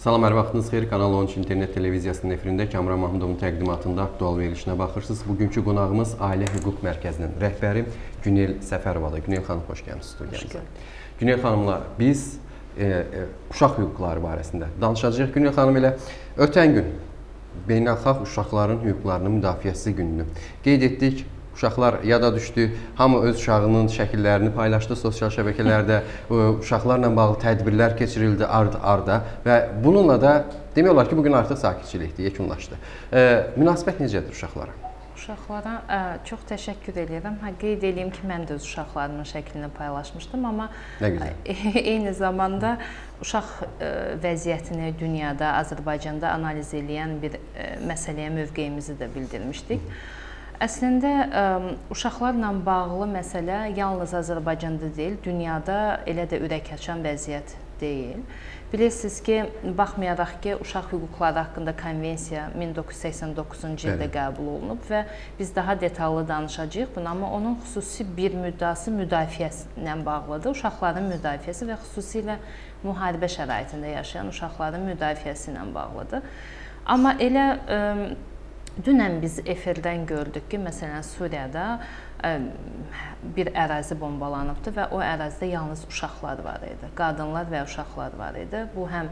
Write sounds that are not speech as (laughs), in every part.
Salam, hər vaxtınız xeyir. Kanal 13 internet televiziyasının efirində Kamran Mahmudovun təqdimatında aktual verilişinə baxırsınız. Bugünkü qonağımız Ailə Hüquq Mərkəzinin rəhbəri Günel Səfərovadır. Günel xanım, xoş gəlmisiniz studiyamıza. Günel xanımla biz e, e, uşaq hüquqları barəsində danışacağıq. Günel xanım elə ötən gün Beynəlxalq Uşaqların Hüquqlarının Müdafiəsi gününü qeyd etdik. Uşaqlar yada düşdü. Hamı öz uşağının şəkillərini paylaşdı sosial şəbəkələrdə. Uşaqlarla bağlı tədbirlər keçirildi ard-arda və bununla da demək olar ki, bu gün artıq sakitçilikdir, yekunlaşdı. E, münasibət necədir uşaqlara? Uşaqlara ə, çox təşəkkür edirəm. Hə qeyd eləyim ki, mən də öz uşaqlarımın şəklini paylaşmışdım, amma Nə gözəl. (laughs) eyni zamanda uşaq ə, vəziyyətini dünyada, Azərbaycanda analiz edən bir ə, məsələyə mövqeyimizi də bildirmişdik. Əslində ə, uşaqlarla bağlı məsələ yalnız Azərbaycanda deyil, dünyada elə də ürək açan vəziyyət deyil. Bilirsiniz ki, baxmayaraq ki, uşaq hüquqları haqqında konvensiya 1989-cu ildə qəbul olunub və biz daha detallı danışacağıq bunu, amma onun xüsusi bir müddəası müdafiəsi ilə bağlıdır. Uşaqların müdafiəsi və xüsusilə müharibə şəraitində yaşayan uşaqların müdafiəsi ilə bağlıdır. Amma elə ə, Dünən biz efirdən gördük ki, məsələn, Suriyada bir ərazi bombalanıbdı və o ərazidə yalnız uşaqlar var idi. Qadınlar və uşaqlar var idi. Bu həm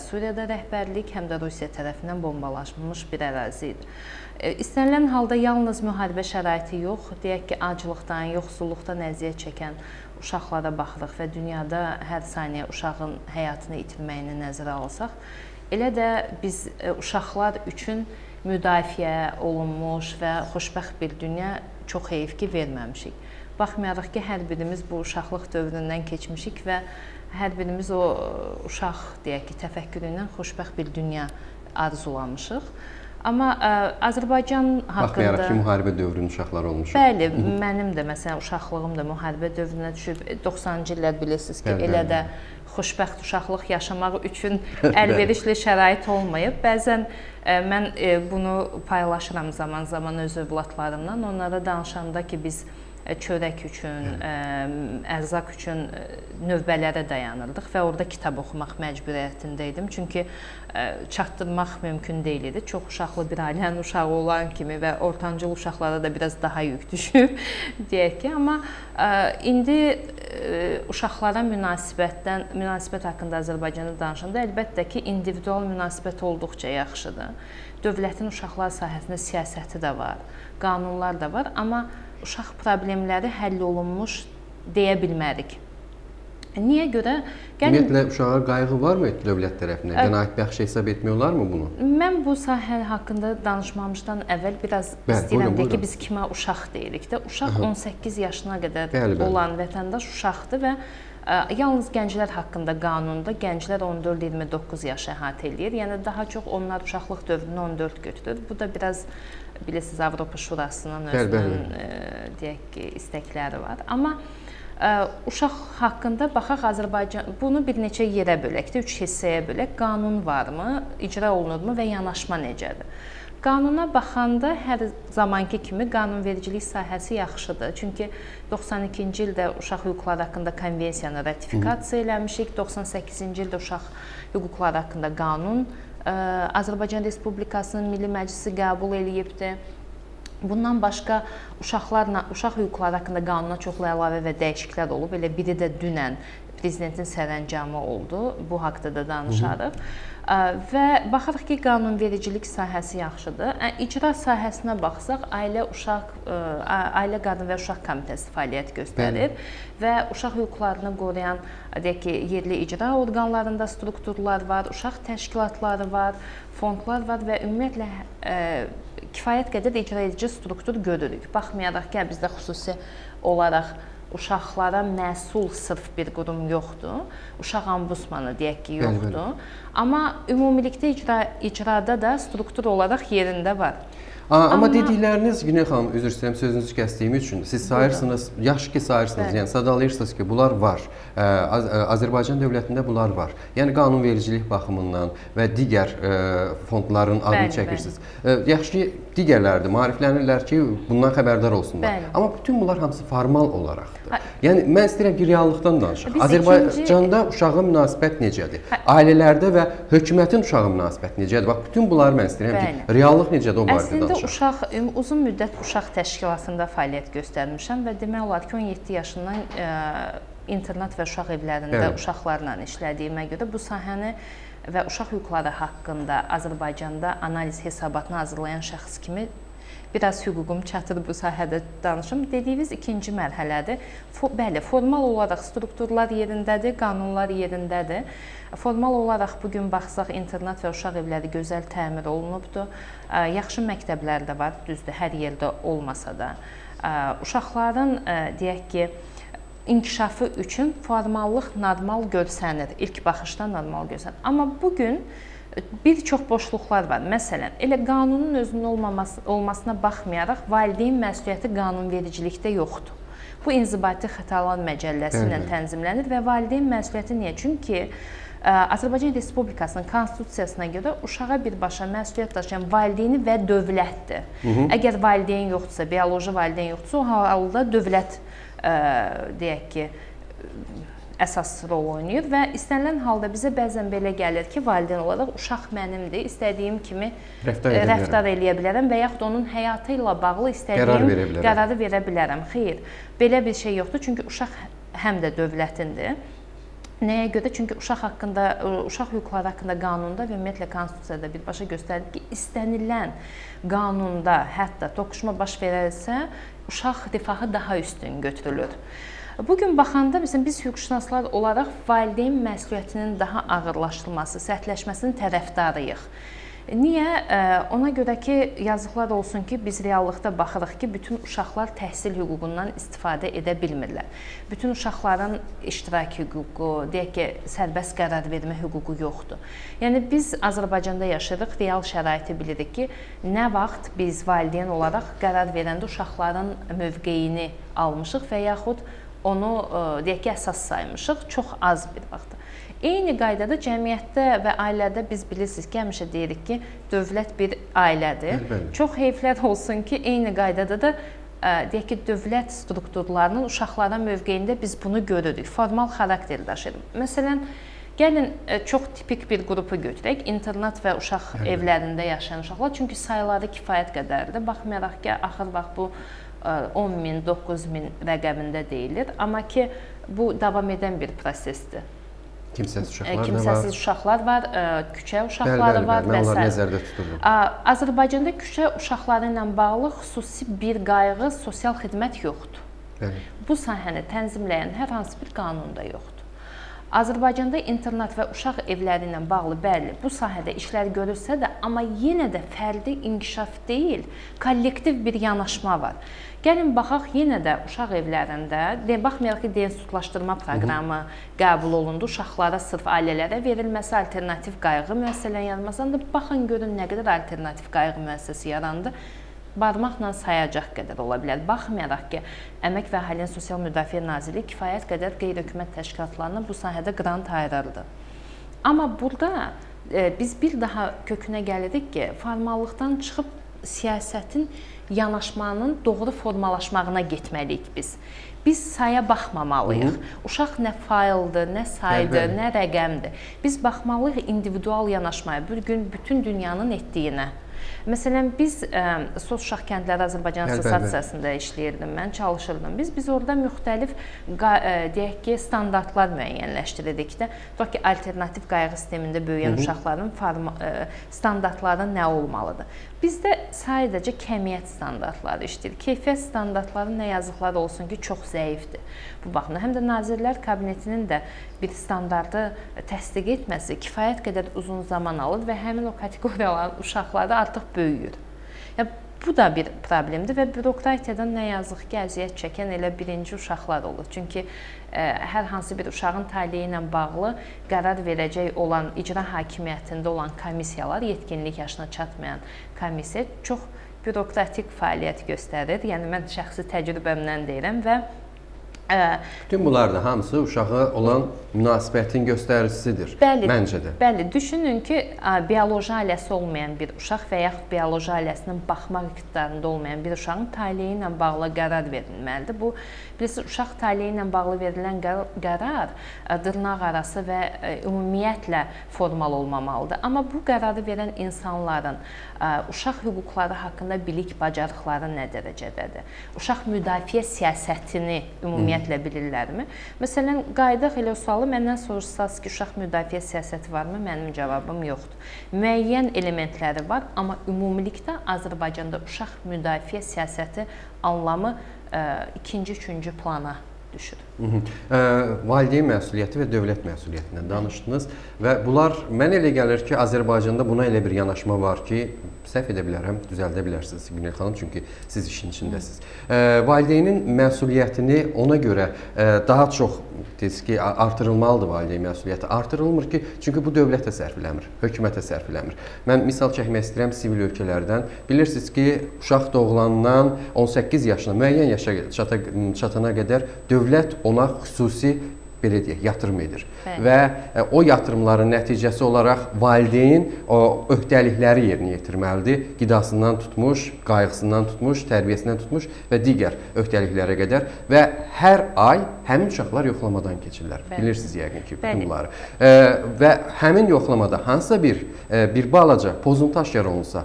Suriyada rəhbərlik, həm də Rusiya tərəfindən bombalaşmış bir ərazi idi. İstənilən halda yalnız müharibə şəraiti yox, deyək ki, aclıqdan, yoxsulluqdan əziyyət çəkən uşaqlara baxırıq və dünyada hər saniyə uşağın həyatını itirməyini nəzərə alsaq, elə də biz uşaqlar üçün müdafiə olunmuş və xoşbəxt bir dünya çox heyif ki, verməmişik. Baxmayaraq ki, hər birimiz bu uşaqlıq dövründən keçmişik və hər birimiz o uşaq deyək ki, təfəkküründən xoşbəxt bir dünya arzulamışıq. Amma ə, Azərbaycan haqqında Baxmayaraq ki, müharibə dövrünün uşaqları olmuşuq. Bəli, mənim də məsələn uşaqlığım da müharibə dövrünə düşüb. 90-cı illər bilirsiniz ki, Bəli, elə bəli. də xoşbəxt uşaqlıq yaşamaq üçün (laughs) əlverişli şərait olmayıb. Bəzən ə, mən ə, bunu paylaşıram zaman-zaman öz övladlarımla. Onlara danışanda ki, biz çörək üçün, ə, ərzaq üçün növbələrə dayanırdıq və orada kitab oxumaq məcburiyyətində idim. Çünki çatdırmaq mümkün deyil idi. Çox uşaqlı bir ailənin uşağı olan kimi və ortancıl uşaqlara da biraz daha yük (laughs) düşür deyək ki, amma indi uşaqlara münasibətdən münasibət haqqında Azərbaycanda danışanda əlbəttə ki, individual münasibət olduqca yaxşıdır. Dövlətin uşaqlar sahəsində siyasəti də var, qanunlar da var, amma uşaq problemləri həll olunmuş deyə bilmərik. Niyə görə? Gəlin Ümumiyyətlə uşağa qayğı varmı dövlət tərəfindən? Qənaət bəxş hesab etmək olarmı bunu? Mən bu sahə haqqında danışmamışdan əvvəl biraz Bəli, istəyirəm deyək ki, biz kimə uşaq deyirik də. Uşaq 18 yaşına qədər Bəli, bəli. olan vətəndaş uşaqdır və ə, yalnız gənclər haqqında qanunda gənclər 14-29 yaş əhatə eləyir. Yəni daha çox onlar uşaqlıq dövrünü 14 götürür. Bu da biraz bilirsiniz Avropa Şurasının özünün ə, deyək ki, istəkləri var. Amma Ə, uşaq haqqında baxaq Azərbaycan bunu bir neçə yerə bölək də, 3 hissəyə bölək. Qanun varmı, icra olunurmu və yanaşma necədir? Qanuna baxanda hər zamanki kimi qanunvericilik sahəsi yaxşıdır. Çünki 92-ci ildə uşaq hüquqları haqqında konvensiyanı ratifikasiya eləmişik. 98-ci ildə uşaq hüquqları haqqında qanun Azərbaycan Respublikasının Milli Məclisi qəbul eləyibdi. Bundan başqa uşaqlarla uşaq hüquqları haqqında qanuna çoxlu əlavə və dəyişikliklər olub. Elə biri də dünən prezidentin sərəncamı oldu. Bu haqqda da danışarıq. Ə, Və baxırıq ki, qanunvericilik sahəsi yaxşıdır. İcra sahəsinə baxsaq, ailə uşaq ailə qadın və uşaq komitəsi fəaliyyət göstərir və uşaq hüquqlarını qoruyan deyək ki, yerli icra orqanlarında strukturlar var, uşaq təşkilatları var, fondlar var və ümumiyyətlə kifayət qədər icra edici struktur görürük. Baxmayaraq ki, bizdə xüsusi olaraq uşaqlara məsul sırf bir qurum yoxdur. Uşaq ombudsmanı deyək ki, Bəli, bəli. yoxdur. Amma ümumilikdə icra icrada da struktur olaraq yerində var. Amma, amma dedikləriniz Günel xanım, üzr istəyirəm sözünüzü kəsdiyim üçün. Siz sayırsınız, yaxşı ki sayırsınız, Bəli. yəni sadalayırsınız ki, bunlar var. Az Azərbaycan dövlətində bunlar var. Yəni qanunvericilik baxımından və digər fondların adını bəli, çəkirsiniz. Bəli. Yaxşı ki, digərləri də maariflənirlər ki, bundan xəbərdar olsunlar. Bəli. Amma bütün bunlar hamısı formal olaraqdır. Hə. Yəni mən istəyirəm ki, reallıqdan danışaq. Azərbaycanda ikinci... uşağa münasibət necədir? Hə. Ailələrdə və hökumətin uşağa münasibəti necədir? Bax, bütün bunları mən istəyirəm Bəli. ki, reallıq necədir o barədə danışaq. Əslində uşaq uzun müddət uşaq təşkilatında fəaliyyət göstərmişəm və demək olar ki, 17 yaşından ə, internat və uşaq evlərində Bəli. uşaqlarla işlədiyimə görə bu sahəni və uşaq hüquqları haqqında Azərbaycanda analiz hesabatını hazırlayan şəxs kimi biraz hüququm çatır bu sahədə danışım. Dediyiniz ikinci mərhələdir. Bəli, formal olaraq strukturlar yerindədir, qanunlar yerindədir. Formal olaraq bu gün baxsaq internat və uşaq evləri gözəl təmir olunubdur. Yaxşı məktəblər də var, düzdür, hər yerdə olmasa da. Uşaqların deyək ki, inkişafı üçün formallıq normal görsənir. İlk baxışdan normal görsənir. Amma bu gün bir çox boşluqlar var. Məsələn, elə qanunun özünün olmaması olmasına baxmayaraq valideyn məsuliyyəti qanunvericilikdə yoxdur. Bu inzibati xətalar məcəlləsi ilə tənzimlənir və valideyn məsuliyyəti niyə? Çünki Azərbaycan Respublikasının konstitusiyasına görə uşağa birbaşa məsuliyyət daşıyan valideyni və dövlətdir. Hı -hı. Əgər valideyn yoxdursa, bioloji valideyn yoxdursa, o halda dövlət ə, deyək ki, əsas rol oynayır və istənilən halda bizə bəzən belə gəlir ki, valideyn olaraq uşaq mənimdir, istədiyim kimi rəftar, edə rəftar eləyə bilərəm və yaxud onun həyatı ilə bağlı istədiyim qərar verə bilərəm. qərarı verə bilərəm. Xeyr, belə bir şey yoxdur, çünki uşaq həm də dövlətindir. Nəyə görə? Çünki uşaq haqqında, uşaq hüquqları haqqında qanunda və ümumiyyətlə konstitusiyada birbaşa göstərilir ki, istənilən qanunda hətta toqquşma baş verərsə, uşaq rifahı daha üstün götürülür. Bu gün baxanda bizim biz hüquqşünaslar olaraq valideyn məsuliyyətinin daha ağırlaşdırılması, sərtləşməsinin tərəfdarıyıq. Niyə? Ona görə ki, yazıqlar olsun ki, biz reallıqda baxırıq ki, bütün uşaqlar təhsil hüququndan istifadə edə bilmirlər. Bütün uşaqların iştirak hüququ, deyək ki, sərbəst qərar vermə hüququ yoxdur. Yəni biz Azərbaycanda yaşayırıq, real şəraiti bilirik ki, nə vaxt biz valideyn olaraq qərar verəndə uşaqların mövqeyini almışıq və yaxud onu deyək ki, əsas saymışıq çox az bir vaxtda. Eyni qaydada cəmiyyətdə və ailədə biz bilirsiniz ki, həmişə deyirik ki, dövlət bir ailədir. Əlbəttə. Çox heyflər olsun ki, eyni qaydada da deyək ki, dövlət strukturlarının uşaqlara mövqeyində biz bunu görürük. Formal xarakter daşıyır. Məsələn, gəlin çox tipik bir qrupu götürək. İnternat və uşaq Əlbəttə. evlərində yaşayan uşaqlar. Çünki sayları kifayət qədərdir. Baxmayaraq ki, axır vaxt bu 10 min, 9 min rəqəmində deyilir. Amma ki, bu davam edən bir prosesdir. Kimsəsiz uşaqlar da Kimsəsiz var. uşaqlar var, küçə uşaqları bəli, bəli, var bəli. və s. nəzərdə tutulur. Azərbaycanda küçə uşaqları ilə bağlı xüsusi bir qayğı, sosial xidmət yoxdur. Bəli. Bu sahəni tənzimləyən hər hansı bir qanunda yoxdur. Azərbaycanda internat və uşaq evləri ilə bağlı bəli, bu sahədə işlər görülsə də, amma yenə də fərdi inkişaf deyil, kollektiv bir yanaşma var. Gəlin baxaq yenə də uşaq evlərində, deyə baxmayaraq ki, deinstitutlaşdırma proqramı qəbul olundu, uşaqlara sırf ailələrə verilməsi alternativ qayğı müəssisələri yaranmasında baxın görün nə qədər alternativ qayğı müəssisəsi yarandı barmaqla sayacaq qədər ola bilər. Baxmayaraq ki, Əmək və Əhalinin Sosial Müdafiə Nazirliyi kifayət qədər qeyri-hökumət təşkilatlarına bu sahədə qrant ayırırdı. Amma burada e, biz bir daha kökünə gəlirik ki, formallıqdan çıxıb siyasətin yanaşmanın doğru formalaşmağına getməliyik biz. Biz saya baxmamalıyıq. Hı -hı. Uşaq nə fayldır, nə saydır, nə rəqəmdir. Biz baxmalıyıq individual yanaşmaya, bu gün bütün dünyanın etdiyinə. Məsələn, biz ə, Sos Uşaq Kəndləri Azərbaycan Assosiasiyasında işləyirdim mən, çalışırdım. Biz biz orada müxtəlif ə, deyək ki, standartlar müəyyənləşdirirdik də. Tutaq ki, alternativ qayğı sistemində böyüyən Hı -hı. uşaqların forma, ə, standartları nə olmalıdır? Bizdə sadəcə kəmiyyət standartları işləyir. Keyfiyyət standartları nə yazıqlar olsun ki, çox zəifdir. Bu baxımdan həm də Nazirlər Kabinetinin də bir standartı təsdiq etməsi kifayət qədər uzun zaman alır və həmin o kateqoriyaların uşaqları artıq böyüyür. Ya bu da bir problemdir və bürokratiyadan nə yazıq ki, əziyyət çəkən elə birinci uşaqlar olur. Çünki hər hansı bir uşağın taleyi ilə bağlı qərar verəcək olan icra hakimiyyətində olan komissiyalar, yetkinlik yaşına çatmayan komissiya çox bürokratik fəaliyyət göstərir. Yəni mən şəxsi təcrübəmdən deyirəm və Bütün bunlar da hamısı uşağa olan münasibətin göstəricisidir. Bəli, məncə də. Bəli, düşünün ki, bioloji ailəsi olmayan bir uşaq və yaxud bioloji ailəsinin baxmaq iqtidarında olmayan bir uşağın taleyi ilə bağlı qərar verilməlidir. Bu bilirsiniz, uşaq taleyi ilə bağlı verilən qərar dırnaq arası və ümumiyyətlə formal olmamalıdır. Amma bu qərarı verən insanların uşaq hüquqları haqqında bilik bacarıqları nə dərəcədədir? Uşaq müdafiə siyasətini ümumiyyətlə bilirlərmi? Məsələn, qayıdaq elə o sualı məndən soruşsaz ki, uşaq müdafiə siyasəti varmı? Mənim cavabım yoxdur. Müəyyən elementləri var, amma ümumilikdə Azərbaycanda uşaq müdafiə siyasəti anlamı ikinci, üçüncü plana düşür. -hı. Ə, valideyn məsuliyyəti və dövlət məsuliyyətindən danışdınız və bunlar mənə elə gəlir ki, Azərbaycanda buna elə bir yanaşma var ki, səhv edə bilərəm, düzəldə bilərsiniz Günel xanım, çünki siz işin içindəsiniz. Ə, valideynin məsuliyyətini ona görə ə, daha çox deyirsiniz ki, artırılmalıdır valideyn məsuliyyəti. Artırılmır ki, çünki bu dövlətə sərf eləmir, hökumətə sərf eləmir. Mən misal çəkmək istəyirəm sivil ölkələrdən. Bilirsiniz ki, uşaq doğulandan 18 yaşına, müəyyən yaşa çata, çatana qədər dövlət ona xüsusi belə deyək, yatırım edir. Bəli. Və ə, o yatırımların nəticəsi olaraq valideyn o öhdəlikləri yerinə yetirməlidir. Qidasından tutmuş, qayğısından tutmuş, tərbiyəsindən tutmuş və digər öhdəliklərə qədər və hər ay həmin uşaqlar yoxlamadan keçirlər. Bəli. Bilirsiniz yəqin ki, bütün bunları. Ə, və həmin yoxlamada hansısa bir ə, bir balaca pozuntu aşkar olunsa,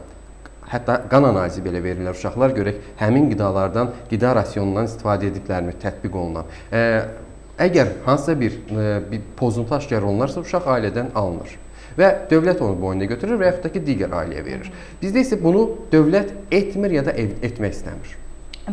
Hətta qan analizi belə verirlər uşaqlar görək həmin qidalardan, qida rasionundan istifadə ediblərmi, tətbiq olunan. E, Əgər hansısa bir, e, bir pozuntu aşkar olunarsa, uşaq ailədən alınır və dövlət onu boynuna götürür və yaxud da ki, digər ailəyə verir. Bizdə isə bunu dövlət etmir ya da etmək istəmir.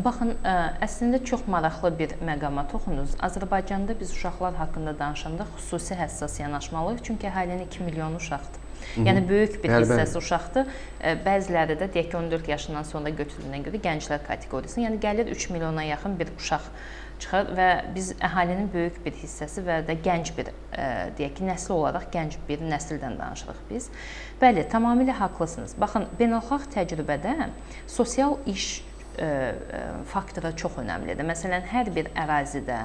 Baxın, ə, e, əslində çox maraqlı bir məqama toxundunuz. Azərbaycanda biz uşaqlar haqqında danışanda xüsusi həssas yanaşmalıyıq, çünki əhalinin 2 milyon uşaqdır. Hı -hı. Yəni böyük bir hissəsi uşaqdır. E, bəziləri də deyək ki, 14 yaşından sonra götürüldüyünə görə gənclər kateqoriyasına, yəni gəlir 3 milyona yaxın bir uşaq çıxır və biz əhalinin böyük bir hissəsi və də gənc bir ə, deyək ki, nəsil olaraq gənc bir nəsildən danışırıq biz. Bəli, tamamilə haqlısınız. Baxın, beynəlxalq təcrübədə sosial iş faktoru çox önəmlidir. Məsələn, hər bir ərazidə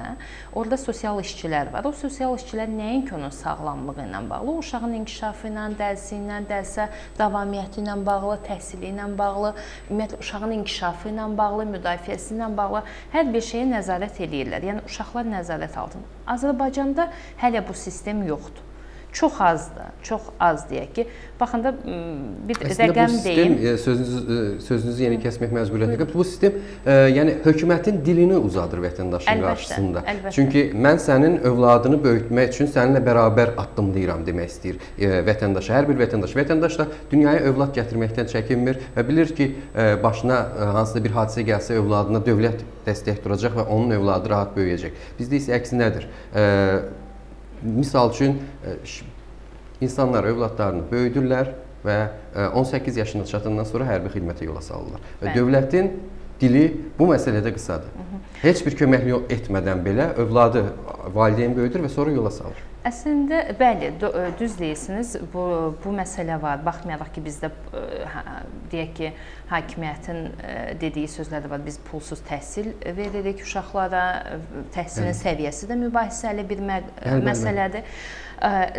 orada sosial işçilər var. O sosial işçilər nəinki onun sağlamlığı ilə bağlı, uşağın inkişafı ilə, dərsi ilə, dərsə davamiyyəti ilə bağlı, təhsili ilə bağlı, ümumiyyətlə uşağın inkişafı ilə bağlı, müdafiəsi ilə bağlı hər bir şeyə nəzarət eləyirlər. Yəni uşaqlar nəzarət altında. Azərbaycanda hələ bu sistem yoxdur çox azdır. Çox az deyək ki, baxanda bir Əslində, rəqəm bu sistem, deyim. E, sözünüzü e, sözünüzü yeni kəsmək məcburiyyətində. Bu sistem e, yəni hökumətin dilini uzadır vətəndaşın əlbəttə, qarşısında. Əlbəttə. Çünki mən sənin övladını böyütmək üçün səninlə bərabər addımlayıram demək istəyir e, vətəndaş. Hər bir vətəndaş. Vətəndaş da dünyaya övlad gətirməkdən çəkinmir və bilir ki, e, başına e, hansısa bir hadisə gəlsə övladına dövlət dəstək duracaq və onun övladı rahat böyüyəcək. Bizdə isə əksi nədir? E, Misal üçün e, insanlar övladlarını böyüdürlər və 18 e, yaşına çatandan sonra hərbi xidmətə yola salırlar. Və Bəli. dövlətin dili bu məsələdə qısadır. Hı -hı. Heç bir köməklik etmədən belə övladı valideyn böyüdür və sonra yola salır. Əslində bəli, düz deyirsiniz. Bu bu məsələ var. Baxmayaraq ki, bizdə hə, deyək ki, hakimiyyətin dediyi sözlər də var. Biz pulsuz təhsil veririk uşaqlara. Təhsilin səviyyəsi də mübahisəli bir mə Əlbəttə. məsələdir.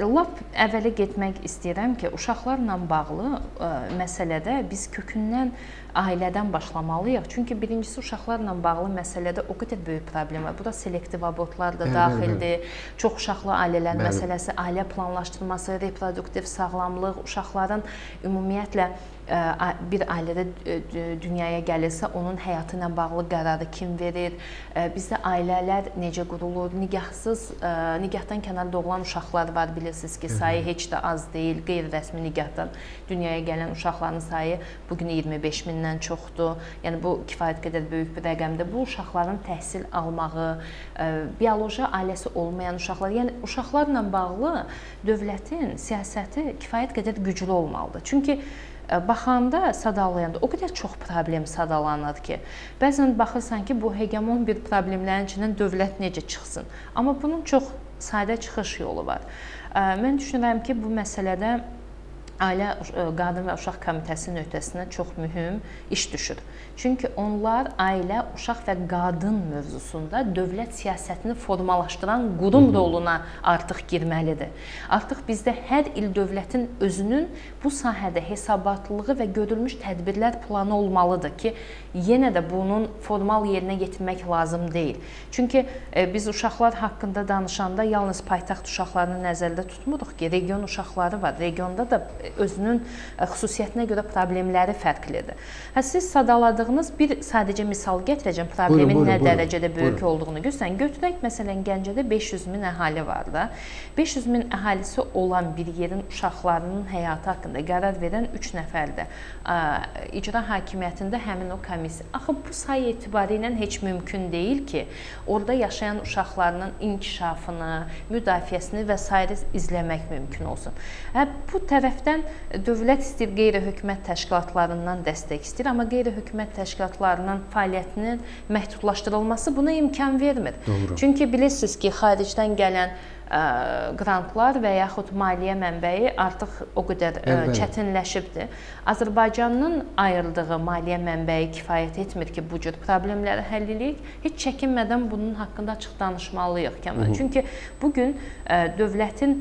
Lap əvvələ getmək istəyirəm ki, uşaqlarla bağlı məsələdə biz kökündən ailədən başlamalıyıq. Çünki birincisi uşaqlarla bağlı məsələdə o qədər böyük problem var. Bu da selektiv abortlar da daxildir. Çox uşaqlı ailələrin Bəli. məsələsi, ailə planlaşdırması, reproduktiv sağlamlıq, uşaqların ümumiyyətlə bir ailədə dünyaya gəlirsə, onun həyatı ilə bağlı qərarı kim verir? Bizdə ailələr necə qurulur? Nigahsız, nigahdan kənar doğulan uşaqlar var, bilirsiniz ki, sayı heç də az deyil. Qeyri-rəsmi nigahdan dünyaya gələn uşaqların sayı bu gün 25 mindən çoxdur. Yəni bu kifayət qədər böyük bir rəqəmdir. Bu uşaqların təhsil almağı, bioloji ailəsi olmayan uşaqlar, yəni uşaqlarla bağlı dövlətin siyasəti kifayət qədər güclü olmalıdır. Çünki baxanda, sadalayanda o qədər çox problem sadalanır ki, bəzən baxırsan ki, bu hegemon bir problemlərin içindən dövlət necə çıxsın. Amma bunun çox sadə çıxış yolu var. Mən düşünürəm ki, bu məsələdə Ailə Qadın və Uşaq Komitəsinin öhdəsinə çox mühüm iş düşür. Çünki onlar ailə, uşaq və qadın mövzusunda dövlət siyasətini formalaşdıran qurum roluna artıq girməlidir. Artıq bizdə hər il dövlətin özünün bu sahədə hesabatlılığı və görülmüş tədbirlər planı olmalıdır ki, yenə də bunun formal yerinə yetirmək lazım deyil. Çünki e, biz uşaqlar haqqında danışanda yalnız paytaxt uşaqlarını nəzərdə tutmuruq ki, region uşaqları var. Regionda da özünün e, xüsusiyyətinə görə problemləri fərqlidir. Hə siz sadaladığınız bir sadəcə misal gətirəcəm problemin buyurun, buyurun, nə buyurun, dərəcədə böyük buyurun. olduğunu göstərən. Götürək məsələn Gəncədə 500 min əhali var da. 500 min əhalisi olan bir yerin uşaqlarının həyatı haqqında qərar verən 3 nəfərdir. İcra hakimiyyətində həmin o komissiya. Axı bu sayı etibarı ilə heç mümkün deyil ki, orada yaşayan uşaqlarının inkişafını, müdafiəsini və s. izləmək mümkün olsun. Hə bu tərəfdən dövlət istəyir qeyri-hökumət təşkilatlarından dəstək istəyir, amma qeyri-hökumət təşkilatlarının fəaliyyətinin məhdudlaşdırılması buna imkan vermir. Doğru. Çünki bilirsiniz ki, xaricdən gələn qrantlar və yaxud maliyyə mənbəyi artıq o qədər Əlbəttə. çətinləşibdir. Azərbaycanın ayırdığı maliyyə mənbəyi kifayət etmir ki, bu cür problemləri həll edək. Heç çəkinmədən bunun haqqında açıq danışmalıyıq. Çünki bu gün dövlətin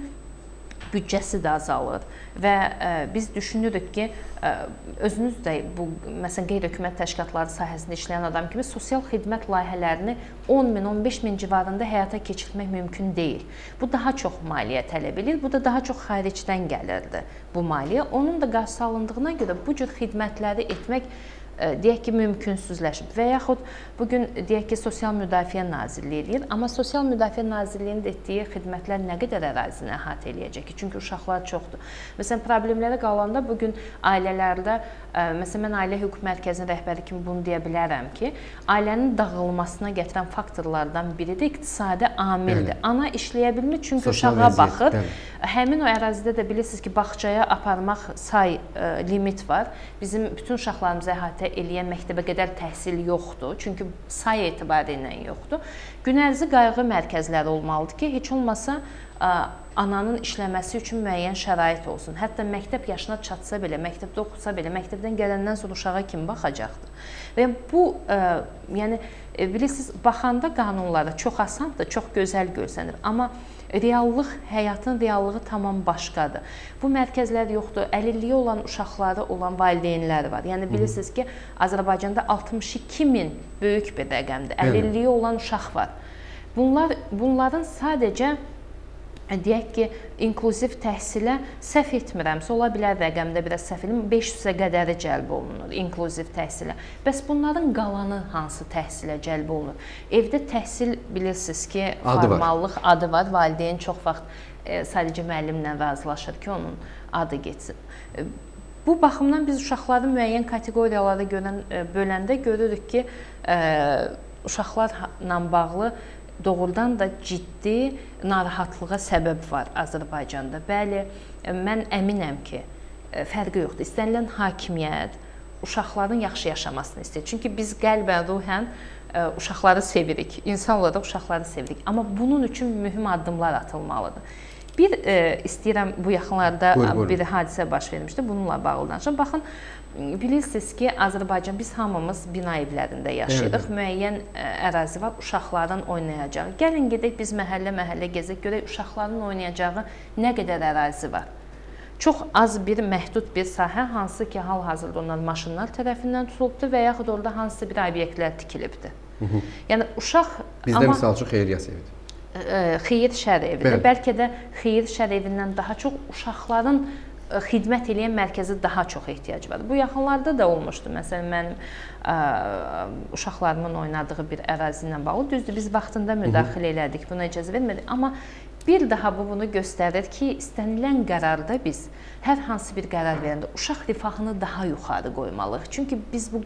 büdcəsi də azalır və ə, biz düşünürük ki, ə, özünüz də bu məsələn qeyri-hökumət təşkilatları sahəsində işləyən adam kimi sosial xidmət layihələrini 10 min, 15 min civarında həyata keçirmək mümkün deyil. Bu daha çox maliyyə tələb edir. Bu da daha çox xaricdən gəlirdi bu maliyyə. Onun da qarşısı alındığına görə bu cür xidmətləri etmək deyək ki, mümkünsüzləşib və yaxud bu gün deyək ki, Sosial Müdafiə Nazirliyi eləyir, amma Sosial Müdafiə Nazirliyinin etdiyi xidmətlər nə qədər ərazini əhatə eləyəcək ki, çünki uşaqlar çoxdur. Məsələn, problemlərə qalanda bu gün ailələrdə məsələn mən ailə hüquq mərkəzinin rəhbəri kimi bunu deyə bilərəm ki, ailənin dağılmasına gətirən faktorlardan biri də iqtisadi amildir. Bəli. Ana işləyə bilmir çünki Sosial uşağa vəziyyət, baxır. Bəli. Həmin o ərazidə də bilirsiniz ki, bağçaya aparmaq say ə, limit var. Bizim bütün uşaqlarımızı əhatə əhatə eləyən məktəbə qədər təhsil yoxdur. Çünki say etibarı ilə yoxdur. Günərzi qayğı mərkəzləri olmalıdır ki, heç olmasa ananın işləməsi üçün müəyyən şərait olsun. Hətta məktəb yaşına çatsa belə, məktəbdə oxusa belə, məktəbdən gələndən sonra uşağa kim baxacaqdır? Və bu ə, yəni bilirsiniz, baxanda qanunlara çox asandır, çox gözəl görsənir, amma reallıq, həyatın reallığı tamam başqadır. Bu mərkəzlər yoxdur. Əlilliyi olan uşaqları olan valideynlər var. Yəni bilirsiniz ki, Azərbaycanda 62 min böyük bir rəqəmdir. Əlilliyi olan uşaq var. Bunlar bunların sadəcə deyək ki, inklüziv təhsilə səhv etmirəmsə, ola bilər rəqəmdə biraz səhv edim, 500-ə qədəri cəlb olunur inklüziv təhsilə. Bəs bunların qalanı hansı təhsilə cəlb olunur? Evdə təhsil bilirsiniz ki, adı formallıq var. adı var. Valideyn çox vaxt e, sadəcə müəllimlə razılaşır ki, onun adı getsin. E, bu baxımdan biz uşaqları müəyyən kateqoriyalara görə e, böləndə görürük ki, e, uşaqlarla bağlı doğrudan da ciddi narahatlığa səbəb var Azərbaycanda. Bəli, mən əminəm ki, e, fərqi yoxdur. İstənilən hakimiyyət uşaqların yaxşı yaşamasını istəyir. Çünki biz qəlbən, ruhən e, uşaqları sevirik. İnsan olaraq uşaqları sevirik. Amma bunun üçün mühüm addımlar atılmalıdır. Bir e, istəyirəm bu yaxınlarda buyur, buyur. bir hadisə baş vermişdi. Bununla bağlı danışım. Baxın, bilirsiniz ki, Azərbaycan biz hamımız bina evlərində yaşayırıq. Evet. Müəyyən e, ərazi var, uşaqların oynayacağı. Gəlin gedək biz məhəllə-məhəllə gəzək, görək uşaqların oynayacağı nə qədər ərazi var. Çox az bir məhdud bir sahə hansı ki, hal-hazırda onlar maşınlar tərəfindən tutulubdu və yaxud orada hansısa bir obyektlər tikilibdi. Hı -hı. Yəni uşaq Bizdə amma, misal üçün xeyriyyə evidir. E, xeyir şər evidir. Bəlkə də xeyir şər evindən daha çox uşaqların xidmət edən mərkəzə daha çox ehtiyac var. Bu yaxınlarda da olmuşdu. Məsələn, mənim ə, uşaqlarımın oynadığı bir ərazi ilə bağlı düzdür, biz vaxtında müdaxilə elədik, buna icazə vermədik, amma bir daha bu bunu göstərir ki, istənilən qərarda biz hər hansı bir qərar verəndə uşaq rifahını daha yuxarı qoymalıyıq. Çünki biz bu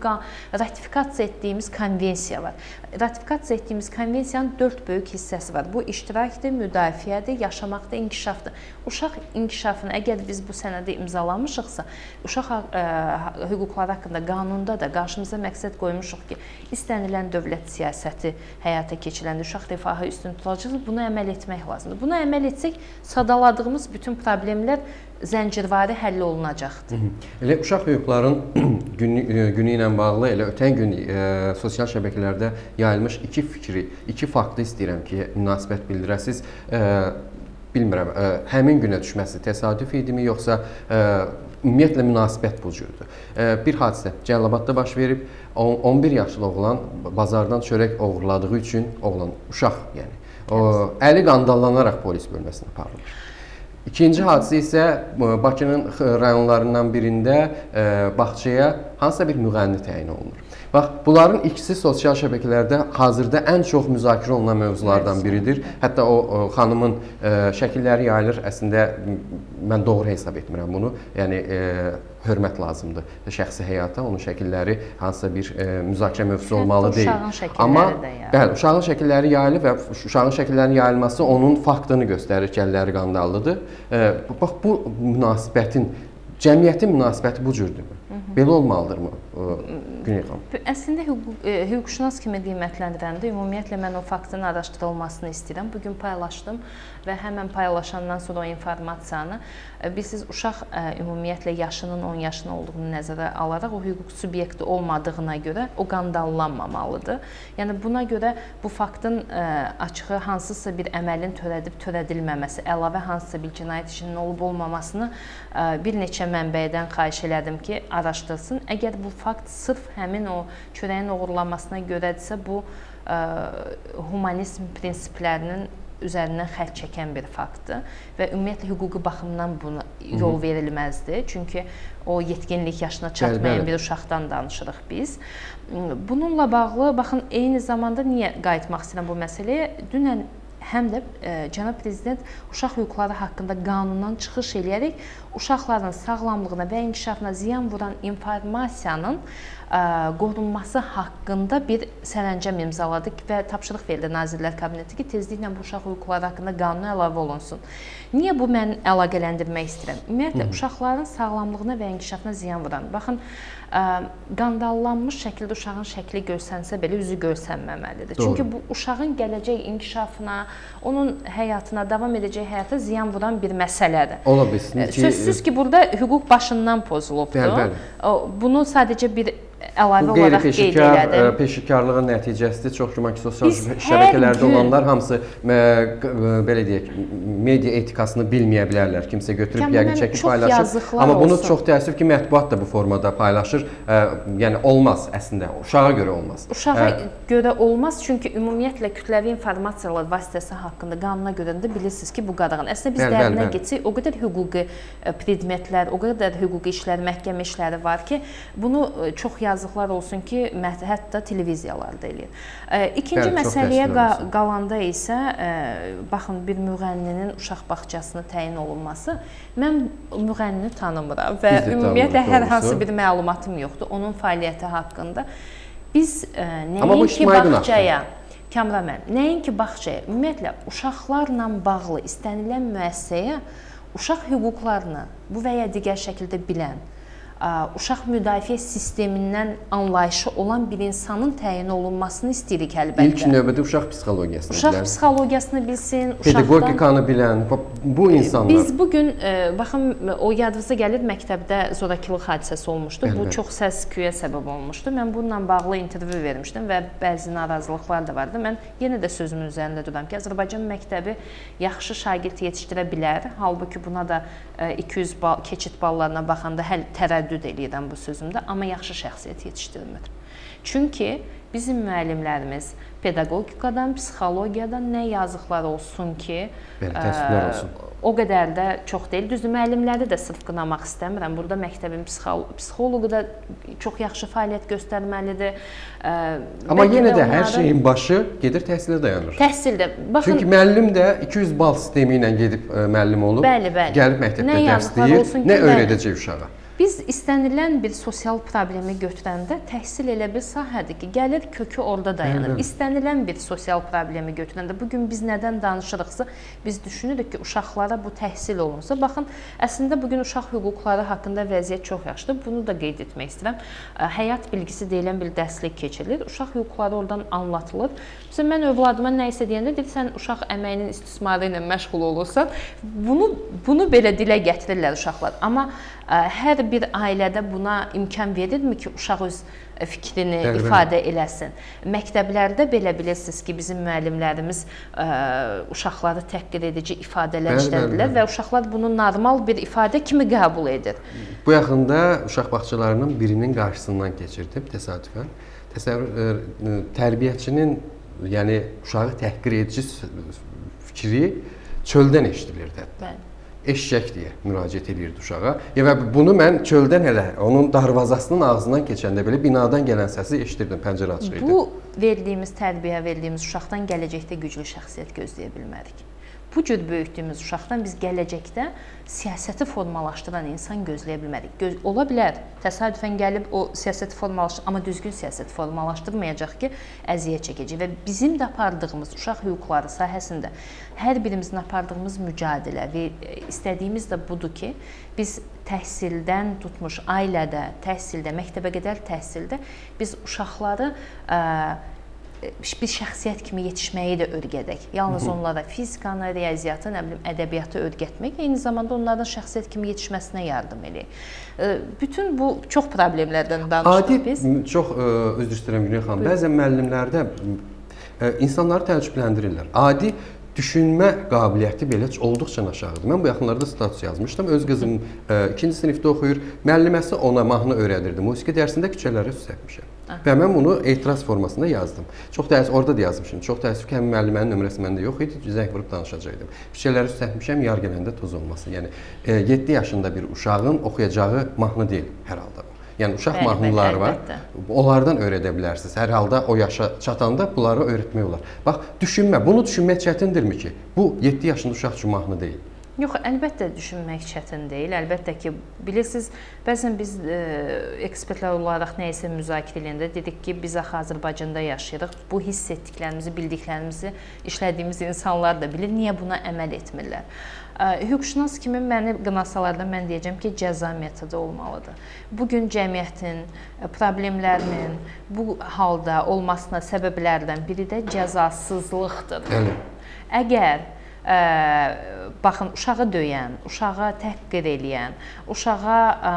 ratifikasiya etdiyimiz konvensiya var. Ratifikasiya etdiyimiz konvensiyanın 4 böyük hissəsi var. Bu iştirakdır, müdafiədir, yaşamaqdır, inkişafdır. Uşaq inkişafını əgər biz bu sənədi imzalamışıqsa, uşaq ə, hüquqları haqqında qanunda da qarşımıza məqsəd qoymuşuq ki, istənilən dövlət siyasəti həyata keçiriləndə uşaq rifahı üstün tutulacaq, buna əməl etmək lazımdır. Buna əməl etsək, sadaladığımız bütün problemlər zəncirvari həll olunacaqdır. Elə uşaq hüquqların (clears throat) günü, günü ilə bağlı elə ötən gün e, sosial şəbəkələrdə yayılmış iki fikri, iki faktı istəyirəm ki, münasibət bildirəsiz. E, bilmirəm, ə, həmin günə düşməsi təsadüf idimi yoxsa ə, ümumiyyətlə münasibət bu cürdür. Ə, bir hadisə Cəlilabadda baş verib. 11 yaşlı oğlan bazardan çörək oğurladığı üçün oğlan uşaq, yəni o əli qandallanaraq polis bölməsinə aparılır. İkinci hadisə isə Bakının rayonlarından birində bağçaya hansısa bir müğənni təyin olunur. Bax, bunların ikisi sosial şəbəkələrdə hazırda ən çox müzakirə olunan mövzulardan biridir. Hətta o, o xanımın e, şəkilləri yayılır. Əslində mən doğru hesab etmirəm bunu. Yəni e, hörmət lazımdır şəxsi həyata. Onun şəkilləri hansısa bir e, müzakirə mövzusu olmalı deyil. Amma bəli, uşağın şəkilləri yayılır və uşağın şəkillərinin yayılması onun faktını göstərir ki, əlləri qandallıdır. Ə, bax bu münasibətin cəmiyyətin münasibəti bu cürdürmü? Belə olmalıdırmı Güney xanım? Əslində hüquq e, hüquqşünas kimi qiymətləndirəndə ümumiyyətlə mən o faktın araşdırılmasını istəyirəm. Bu gün paylaşdım və həmən paylaşandan sonra o informasiyanı e, bilirsiniz uşaq e, ümumiyyətlə yaşının 10 yaşına olduğunu nəzərə alaraq o hüquq subyekti olmadığına görə o qandallanmamalıdır. Yəni buna görə bu faktın ə, açığı hansısa bir əməlin törədib törədilməməsi, əlavə hansısa bir cinayət işinin olub olmamasını bir neçə mənbədən xahiş elədim ki, araşdırsın. Əgər bu fakt sırf həmin o çörəyin oğurlanmasına görədirsə, bu ə, humanizm prinsiplərinin üzərindən xətt çəkən bir faktdır və ümumiyyətlə hüquqi baxımdan buna yol verilməzdi. Çünki o yetkinlik yaşına çatmayan bir uşaqdan danışırıq biz. Bununla bağlı baxın eyni zamanda niyə qayıtmaq istəyirəm bu məsələyə? Dünən həm də e, cənab prezident uşaq hüquqları haqqında qanundan çıxış eləyərək uşaqların sağlamlığına və inkişafına ziyan vuran informasiyanın ə, qorunması haqqında bir sərəncam imzaladı və tapşırıq verildi Nazirlər Kabineti ki, tezliklə bu uşaq hüquqları haqqında qanuna əlavə olunsun. Niyə bu mən əlaqələndirmək istəyirəm? Ümumiyyətlə Hı -hı. uşaqların sağlamlığına və inkişafına ziyan vuran. Baxın, ə, qandallanmış şəkildə uşağın şəkli görsənsə belə üzü görsənməməlidir. Doğru. Çünki bu uşağın gələcək inkişafına, onun həyatına, davam edəcək həyata ziyan vuran bir məsələdir. Ola bilsin ki, sözsüz ki, burada hüquq başından pozulubdur. Bəli, bəli. Bunu sadəcə bir əlavə olaraq qeyd elədim. Bu peşəkarlığın nəticəsidir. Çox güman ki, sosial Biz şəbəkələrdə gün... olanlar hamısı ə, belə deyək, media etikasını bilməyə bilərlər. Kimsə götürüb yəqin çəkib paylaşır. Amma bunu olsun. çox təəssüf ki, mətbuat da bu formada paylaşır. Ə, yəni olmaz əslində. Uşağa görə olmaz. Uşağa ə, görə olmaz, çünki ümumiyyətlə kütləvi informasiyalar vasitəsi haqqında qanuna görə də bilirsiniz ki, bu qadağan. Əslində biz dərinə getsək, o qədər hüquqi predmetlər, o qədər hüquqi işlər, məhkəmə işləri var ki, bunu çox yazıqlar olsun ki, hətta televiziyalarda eləyir. İkinci Bəli, məsələyə qa qalanda isə baxın bir müğənninin uşaq bağçasına təyin olunması, mən müğənnini tanımıram və ümumiyyətlə hər hansı bir məlumatım yoxdur onun fəaliyyəti haqqında. Biz nəinki bağçaya Kamraman, nəinki bağçaya, ümumiyyətlə uşaqlarla bağlı istənilən müəssisəyə uşaq hüquqlarını bu və ya digər şəkildə bilən uşaq müdafiə sistemindən anlayışı olan bir insanın təyin olunmasını istəyirik əlbəttə. İlk növbədə uşaq psixologiyasını uşaq bilən. Uşaq psixologiyasını bilsin, pedagogikanı bilən bu insanlar. Biz bu gün baxın o yadınıza gəlir məktəbdə zorakılıq hadisəsi olmuşdu. Əlbət. Bu çox səs-küyə səbəb olmuşdu. Mən bununla bağlı intervyu vermişdim və bəzi narazılıqlar da vardı. Mən yenə də sözümün üzərində duram ki, Azərbaycan məktəbi yaxşı şagird yetişdirə bilər. Halbuki buna da 200 e, bal keçid ballarına baxanda həll tərəddüd tərəddüd eləyirəm bu sözümdə, amma yaxşı şəxsiyyət yetişdirmir. Çünki bizim müəllimlərimiz pedaqogikadan, psixologiyadan nə yazıqlar olsun ki, Belə təəssüflər olsun o qədər də çox deyil. Düzdür, müəllimləri də sırf qınamaq istəmirəm. Burada məktəbin psixoloqu da çox yaxşı fəaliyyət göstərməlidir. Amma yenə də hər şeyin başı gedir təhsilə dayanır. Təhsildə. Baxın, Çünki müəllim də 200 bal sistemi ilə gedib müəllim olub, bəli, bəli. gəlib məktəbdə dərs deyir, nə öyrədəcək uşağa? Biz istənilən bir sosial problemi götürəndə təhsil elə bir sahədir ki, gəlir kökü orada dayanır. Bəli. İstənilən bir sosial problemi götürəndə bu gün biz nədən danışırıqsa, biz düşünürük ki, uşaqlara bu təhsil olunsa, baxın, əslində bu gün uşaq hüquqları haqqında vəziyyət çox yaxşıdır. Bunu da qeyd etmək istəyirəm. Həyat bilgisi deyilən bir dərslik keçirilir. Uşaq hüquqları oradan anlatılır. Məsələn, mən övladıma nə isə deyəndə deyir, sən uşaq əməyinin istismarı ilə məşğul olursan, bunu bunu belə dilə gətirirlər uşaqlar. Amma hər bir ailədə buna imkan verirmi ki, uşaq öz fikrini Bəli, ifadə eləsin. Məktəblərdə belə bilirsiniz ki, bizim müəllimlərimiz ə, uşaqları təhqir edici ifadələr işlədirlər və uşaqlar bunu normal bir ifadə kimi qəbul edir. Bu yaxında uşaq bağçalarının birinin qarşısından keçirdim təsadüfən. Təsəvvür tərbiyəçinin, yəni uşağı təhqir edici fikri çöldən eşidilirdi. Bəli eşşək deyə müraciət edirdi uşağa. Və bunu mən çöldən elə onun darvazasının ağzından keçəndə belə binadan gələn səsi eşidirdim, pəncərə açıq idi. Bu verdiyimiz tərbiyə, verdiyimiz uşaqdan gələcəkdə güclü şəxsiyyət gözləyə bilmərik. Bu cür böyütdüyümüz uşaqdan biz gələcəkdə siyasəti formalaşdıran insan gözləyə bilmərik. Göz, ola bilər, təsadüfən gəlib o siyasəti formalaşdır, amma düzgün siyasət formalaşdırmayacaq ki, əziyyət çəkəcək və bizim də apardığımız uşaq hüquqları sahəsində hər birimizin apardığımız mücadilə və e, istədiyimiz də budur ki, biz təhsildən tutmuş ailədə, təhsildə, məktəbə qədər təhsildə biz uşaqları ə, bir şəxsiyyət kimi yetişməyi də öyrədək. Yalnız Hı -hı. onlara fizikanı, riyaziyyatı, nə bilim, ədəbiyyatı öyrətmək eyni zamanda onların şəxsiyyət kimi yetişməsinə yardım eləyir. Bütün bu çox problemlərdən danışdıq Adi, biz. Çox üzr istəyirəm Günel xanım. Bəzən müəllimlərdə insanları təəccübləndirirlər. Adi düşünmə qabiliyyəti belə olduqca aşağıdır. Mən bu yaxınlarda status yazmışdım. Öz qızım 2-ci sinifdə oxuyur. Müəlliməsi ona mahnı öyrədirdi. Musiqi dərsində küçələrə süsətmişəm. Və mən bunu etiraz formasında yazdım. Çox təəssüf orada da yazmışam. Çox təəssüf ki, həmin müəllimənin nömrəsi məndə yox idi. Zəng vurub danışacaqdım. Küçələri süsətmişəm, yar gələndə toz olmasın. Yəni 7 yaşında bir uşağın oxuyacağı mahnı deyil hər halda. Yəni uşaq bəli, mahnıları var. Əlbəttə. Onlardan öyrədə bilərsiniz. Hər halda o yaşa çatanda bunları öyrətmək olar. Bax, düşünmə, bunu düşünmək çətindirmi ki? Bu 7 yaşında uşaq üçün mahnı deyil. Yox, əlbəttə düşünmək çətin deyil. Əlbəttə ki, bilirsiniz, bəzən biz e, ekspertlər olaraq nə isə müzakirə edəndə dedik ki, biz axı Azərbaycanda yaşayırıq. Bu hiss etdiklərimizi, bildiklərimizi işlədiyimiz insanlar da bilir. Niyə buna əməl etmirlər? Hüquqşünas kimi məni qınasalar da mən deyəcəm ki, cəza metodu olmalıdır. Bu gün cəmiyyətin problemlərinin bu halda olmasına səbəblərdən biri də cəzasızlıqdır. Bəli. Əgər baxın uşağı döyən, uşağa təhqir eləyən, uşağa ə,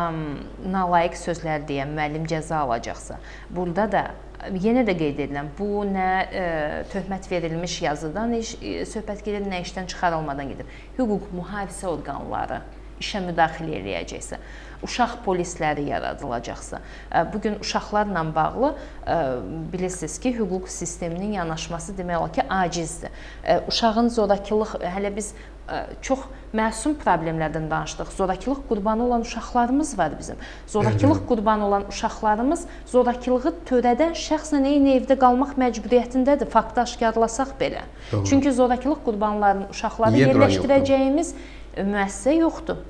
nalayiq sözlər deyən müəllim cəza alacaqsa, burada da yenə də qeyd edirəm, bu nə ə, töhmət verilmiş yazıdan iş, söhbət gedir, nə işdən çıxarılmadan gedir. Hüquq mühafizə orqanları işə müdaxilə eləyəcəksə, uşaq polisləri yaradılacaqsa, bu gün uşaqlarla bağlı bilirsiniz ki, hüquq sisteminin yanaşması demək olar ki, acizdir. Uşağın zorakılıq hələ biz çox məsum problemlərdən danışdıq. Zorakılıq qurbanı olan uşaqlarımız var bizim. Zorakılıq qurbanı olan uşaqlarımız zorakılığı törədən şəxslə eyni evdə qalmaq məcburiyyətindədir, faktı aşkarlasaq belə. Doğru. Çünki zorakılıq qurbanlarının uşaqları Niyə yerləşdirəcəyimiz müəssisə yoxdur.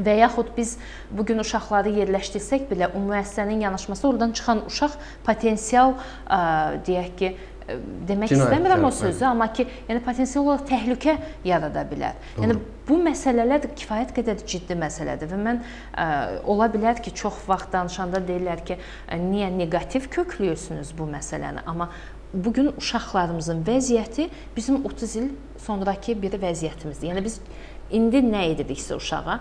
Və yaxud biz bu gün uşaqları yerləşdirsək belə o müəssisənin yanaşması oradan çıxan uşaq potensial ə, deyək ki, demək Cinayət istəmirəm o sözü, amma ki, yəni potensial olaraq təhlükə yarada bilər. Doğru. Yəni bu məsələlər kifayət qədər ciddi məsələdir və mən ə, ola bilər ki, çox vaxt danışanda deyirlər ki, niyə neqativ köklüyürsünüz bu məsələni, amma bu gün uşaqlarımızın vəziyyəti bizim 30 il sonrakı bir vəziyyətimizdir. Yəni biz İndi nə ediriksə uşağa,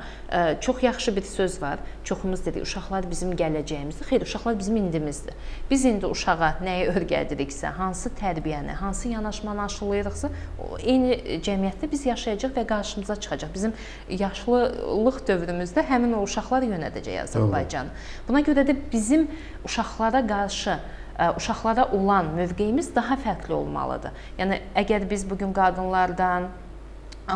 çox yaxşı bir söz var. Çoxumuz dedik, uşaqlar bizim gələcəyimizdir. Xeyr, uşaqlar bizim indimizdir. Biz indi uşağa nəyi öyrədiriksə, hansı tərbiyəni, hansı yanaşmanı aşılayırıqsa, eyni cəmiyyətdə biz yaşayacaq və qarşımıza çıxacaq. Bizim yaşlılıq dövrümüzdə həmin o uşaqlar yönədəcək Azərbaycanı. Buna görə də bizim uşaqlara qarşı uşaqlara olan mövqeyimiz daha fərqli olmalıdır. Yəni əgər biz bu gün qadınlardan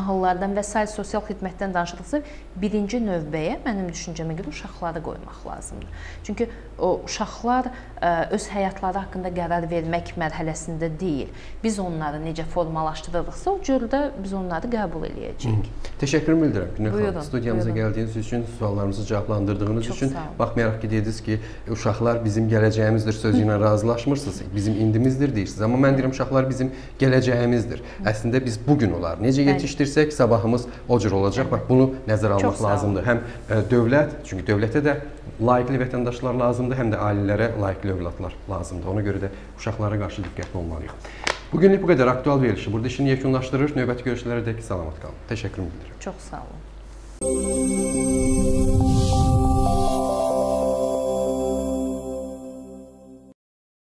hallardan və sair sosial xidmətdən danışırıqsa, birinci növbəyə mənim düşüncəmə görə uşaqları qoymaq lazımdır. Çünki o uşaqlar ə, öz həyatları haqqında qərar vermək mərhələsində deyil. Biz onları necə formalaşdırırıqsa, o cürdə biz onları qəbul eləyəcəyik. Təşəkkür bildirirəm Günel xanım. Studiyamıza buyurun. gəldiyiniz üçün, suallarımızı cavablandırdığınız Çox üçün, baxmayaraq ki, dediniz ki, uşaqlar bizim gələcəyimizdir sözü ilə razılaşmırsınız. Bizim indimizdir deyirsiniz. Amma mən deyirəm uşaqlar bizim gələcəyimizdir. Əslində biz bu gün onları necə yetişdirsək yetişdirsək, sabahımız o cür olacaq. Bax bunu nəzərə almaq lazımdır. Həm ə, dövlət, çünki dövlətə də layiqli vətəndaşlar lazımdır, həm də ailələrə layiqli övladlar lazımdır. Ona görə də uşaqlara qarşı diqqətli olmalıyıq. Bu günlük bu qədər aktual verilişi burada işini yekunlaşdırır. Növbəti görüşlərə dək salamat qalın. Təşəkkür edirəm. Çox sağ olun.